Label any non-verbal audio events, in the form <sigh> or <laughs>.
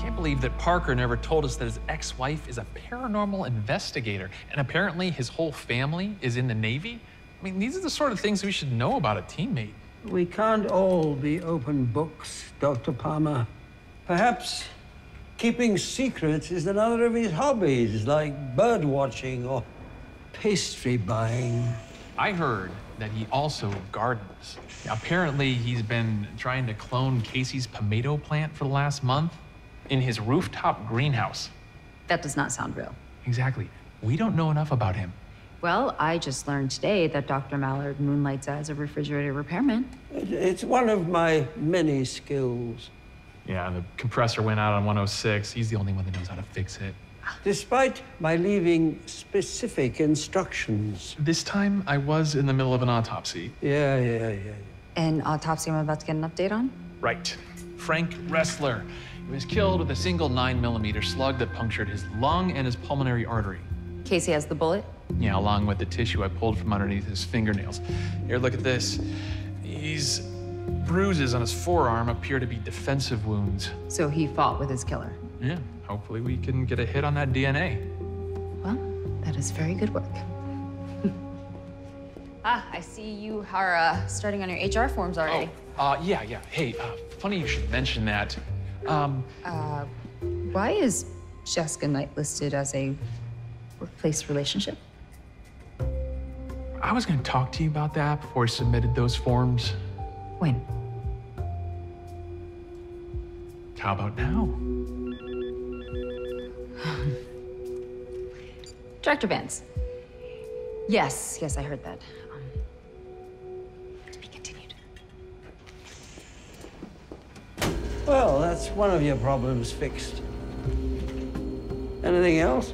I can't believe that Parker never told us that his ex-wife is a paranormal investigator, and apparently his whole family is in the Navy. I mean, these are the sort of things we should know about a teammate. We can't all be open books, Dr. Palmer. Perhaps keeping secrets is another of his hobbies, like bird watching or pastry buying. I heard that he also gardens. Apparently, he's been trying to clone Kasie's tomato plant for the last month in his rooftop greenhouse. That does not sound real. Exactly. We don't know enough about him. Well, I just learned today that Dr. Mallard moonlights as a refrigerator repairman. It's one of my many skills. Yeah, and the compressor went out on 106. He's the only one that knows how to fix it. Despite my leaving specific instructions. This time, I was in the middle of an autopsy. Yeah, yeah, yeah. An autopsy I'm about to get an update on? Right. Frank Wrestler. He was killed with a single 9 millimeter slug that punctured his lung and his pulmonary artery. Kasie has the bullet. Yeah, along with the tissue I pulled from underneath his fingernails. Here, look at this. These bruises on his forearm appear to be defensive wounds. So he fought with his killer. Yeah, hopefully we can get a hit on that DNA. Well, that is very good work. <laughs> ah, I see you are uh, starting on your HR forms already. Oh, uh, yeah, yeah. Hey, uh, funny you should mention that. Um, Uh, why is Jessica Knight listed as a workplace relationship? I was gonna talk to you about that before I submitted those forms. When? How about now? <sighs> Director Vance. Yes, yes, I heard that. Well, that's one of your problems fixed. Anything else?